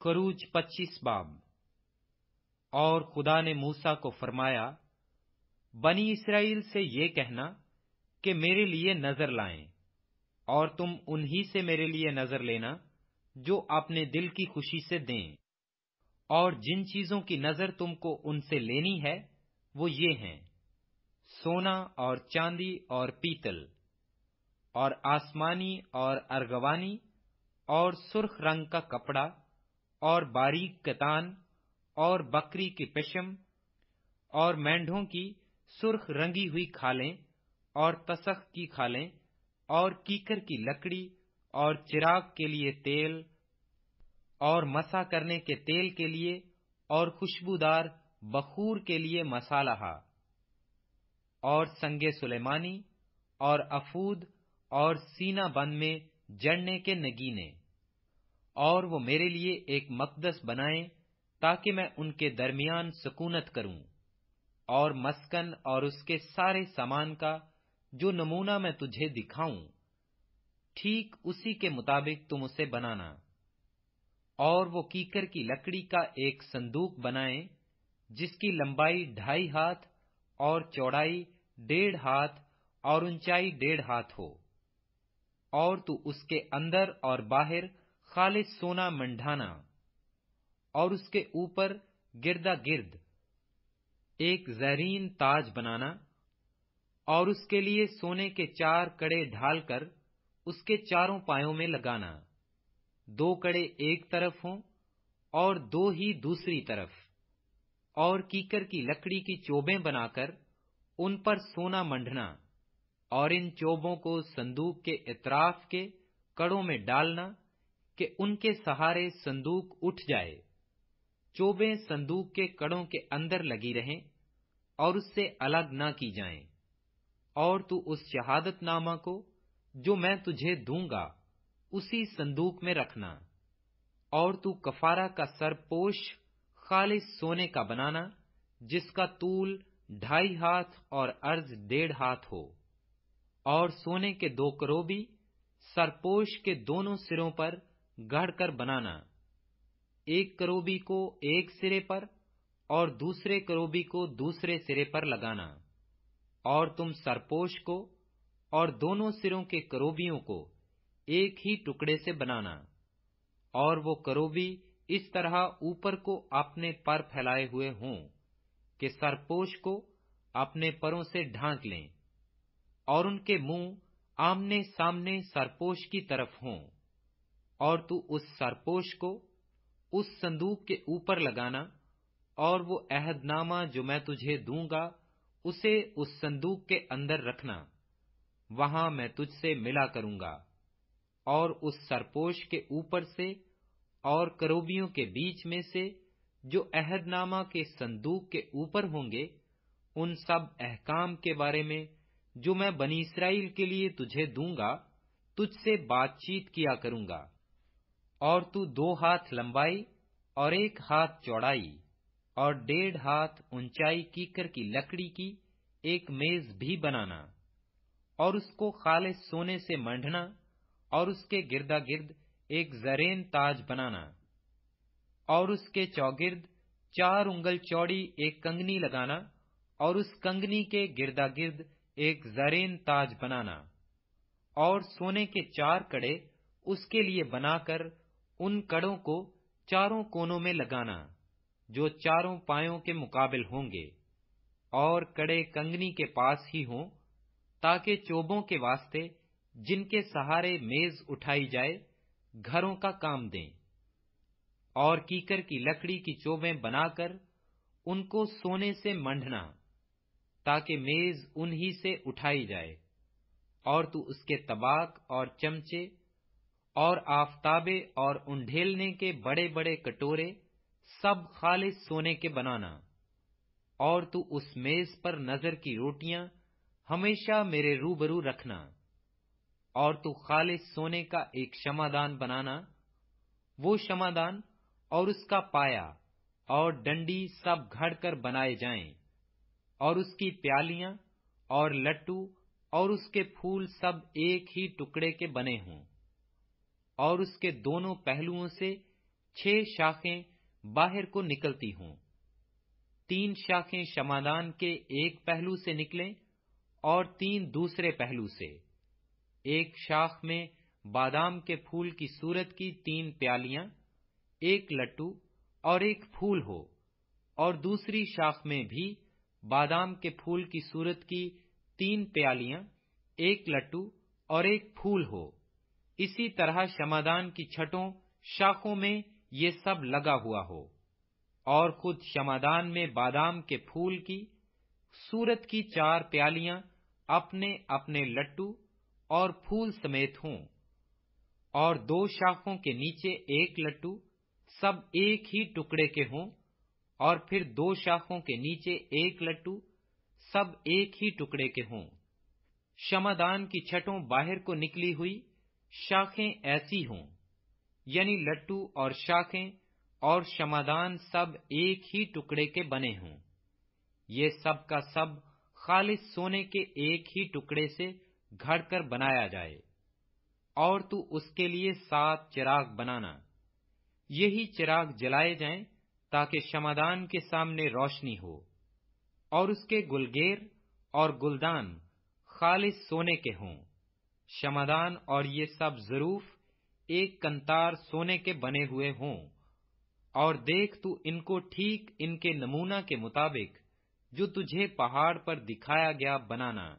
خروج پچیس باب اور خدا نے موسا کو فرمایا، بنی اسرائیل سے یہ کہنا کہ میرے لیے نظر لائیں، اور تم انہی سے میرے لیے نظر لینا جو اپنے دل کی خوشی سے دیں۔ اور جن چیزوں کی نظر تم کو ان سے لینی ہے، وہ یہ ہیں، سونا اور چاندی اور پیتل، اور آسمانی اور ارغوانی، اور سرخ رنگ کا کپڑا اور باریک کتان اور بکری کی پشم اور مینڈوں کی سرخ رنگی ہوئی کھالیں اور تسخ کی کھالیں اور کیکر کی لکڑی اور چراغ کے لیے تیل اور مسا کرنے کے تیل کے لیے اور خوشبودار بخور کے لیے مسالہ اور سنگ سلیمانی اور افود اور سینا بند میں جڑنے کے نگینے اور وہ میرے لیے ایک مقدس بنائیں تاکہ میں ان کے درمیان سکونت کروں اور مسکن اور اس کے سارے سامان کا جو نمونہ میں تجھے دکھاؤں، ٹھیک اسی کے مطابق تم اسے بنانا۔ اور وہ کیکر کی لکڑی کا ایک صندوق بنائیں، جس کی لمبائی ڈھائی ہاتھ اور چوڑائی ڈیڑھ ہاتھ اور اونچائی ڈیڑھ ہاتھ ہو۔ اور تو اس کے اندر اور باہر خالص سونا منڈھانا اور اس کے اوپر گردا گرد، ایک زرین تاج بنانا اور اس کے لیے سونے کے چار کڑے ڈھال کر اس کے چاروں پایوں میں لگانا۔ دو کڑے ایک طرف ہوں اور دو ہی دوسری طرف۔ اور کیکر کی لکڑی کی چوبیں بنا کر ان پر سونا منڈنا اور ان چوبوں کو صندوق کے اطراف کے کڑوں میں ڈالنا۔ کہ ان کے سہارے صندوق اٹھ جائے۔ چوبیں صندوق کے کڑوں کے اندر لگی رہیں اور اس سے الگ نہ کی جائیں۔ اور تو اس شہادت نامہ کو جو میں تجھے دوں گا، اسی صندوق میں رکھنا۔ اور تو کفارہ کا سر پوش، خالص سونے کا بنانا، جس کا طول ڈھائی ہاتھ اور ارض ڈیڑھ ہاتھ ہو۔ اور سونے کے دو کروبی سرپوش کے دونوں سروں پر گڑھ کر بنانا۔ ایک کروبی کو ایک سرے پر اور دوسرے کروبی کو دوسرے سرے پر لگانا۔ اور تم سرپوش کو اور دونوں سروں کے کروبیوں کو ایک ہی ٹکڑے سے بنانا۔ اور وہ کروبی اس طرح اوپر کو اپنے پر پھیلائے ہوئے ہوں کہ سرپوش کو اپنے پروں سے ڈھانک لیں اور ان کے منہ آمنے سامنے سرپوش کی طرف ہوں۔ اور تو اس سرپوش کو اس صندوق کے اوپر لگانا اور وہ عہد نامہ جو میں تجھے دوں گا، اسے اس صندوق کے اندر رکھنا، وہاں میں تجھ سے ملا کروں گا۔ اور اس سرپوش کے اوپر سے اور کروبیوں کے بیچ میں سے جو عہد نامہ کے صندوق کے اوپر ہوں گے، ان سب احکام کے بارے میں جو میں بنی اسرائیل کے لیے تجھے دوں گا، تجھ سے بات چیت کیا کروں گا۔ اور تو دو ہاتھ لمبائی اور ایک ہاتھ چوڑائی اور ڈیڑھ ہاتھ اونچائی کیکر کی لکڑی کی ایک میز بھی بنانا اور اس کو خالص سونے سے منڈنا اور اس کے گردا گرد ایک زرین تاج بنانا اور اس کے چوگرد چار انگل چوڑی ایک کنگنی لگانا اور اس کنگنی کے گردا گرد ایک زرین تاج بنانا اور سونے کے چار کڑے اس کے لیے بنا کر ان کڑوں کو چاروں کونوں میں لگانا، جو چاروں پایوں کے مقابل ہوں گے، اور کڑے کنگنی کے پاس ہی ہوں، تاکہ چوبوں کے واسطے جن کے سہارے میز اٹھائی جائے، گھروں کا کام دیں۔ اور کیکر کی لکڑی کی چوبیں بنا کر ان کو سونے سے منڈنا تاکہ میز انہی سے اٹھائی جائے، اور تو اس کے طباق اور چمچے اور آفتابے اور انڈھیلنے کے بڑے بڑے کٹورے سب خالص سونے کے بنانا۔ اور تو اس میز پر نظر کی روٹیاں ہمیشہ میرے روبرو رکھنا۔ اور تو خالص سونے کا ایک شمادان بنانا۔ وہ شمادان اور اس کا پایا اور ڈنڈی سب گھڑ کر بنائے جائیں۔ اور اس کی پیالیاں اور لٹو اور اس کے پھول سب ایک ہی ٹکڑے کے بنے ہوں۔ اور اس کے دونوں پہلوؤں سے چھ شاخیں باہر کو نکلتی ہوں۔ تین شاخیں شمادان کے ایک پہلو سے نکلیں اور تین دوسرے پہلو سے۔ ایک شاخ میں بادام کے پھول کی صورت کی تین پیالیاں، ایک لٹو اور ایک پھول ہو۔ اور دوسری شاخ میں بھی بادام کے پھول کی صورت کی تین پیالیاں، ایک لٹو اور ایک پھول ہو۔ اسی طرح شمادان کی چھٹوں، شاخوں میں یہ سب لگا ہوا ہو۔ اور خود شمادان میں بادام کے پھول کی صورت کی چار پیالیاں اپنے اپنے لٹو اور پھول سمیت ہوں۔ اور دو شاخوں کے نیچے ایک لٹو سب ایک ہی ٹکڑے کے ہوں۔ اور پھر دو شاخوں کے نیچے ایک لٹو سب ایک ہی ٹکڑے کے ہوں۔ شمادان کی چھٹوں باہر کو نکلی ہوئی شاخیں ایسی ہوں یعنی لٹو اور شاخیں اور شمادان سب ایک ہی ٹکڑے کے بنے ہوں۔ یہ سب کا سب خالص سونے کے ایک ہی ٹکڑے سے گھڑ کر بنایا جائے۔ اور تو اس کے لیے سات چراغ بنانا۔ یہی چراغ جلائے جائیں تاکہ شمادان کے سامنے روشنی ہو۔ اور اس کے گلگیر اور گلدان خالص سونے کے ہوں۔ شمادان اور یہ سب ضروف ایک کنتار سونے کے بنے ہوئے ہوں۔ اور دیکھ تو ان کو ٹھیک ان کے نمونہ کے مطابق جو تجھے پہاڑ پر دکھایا گیا بنانا۔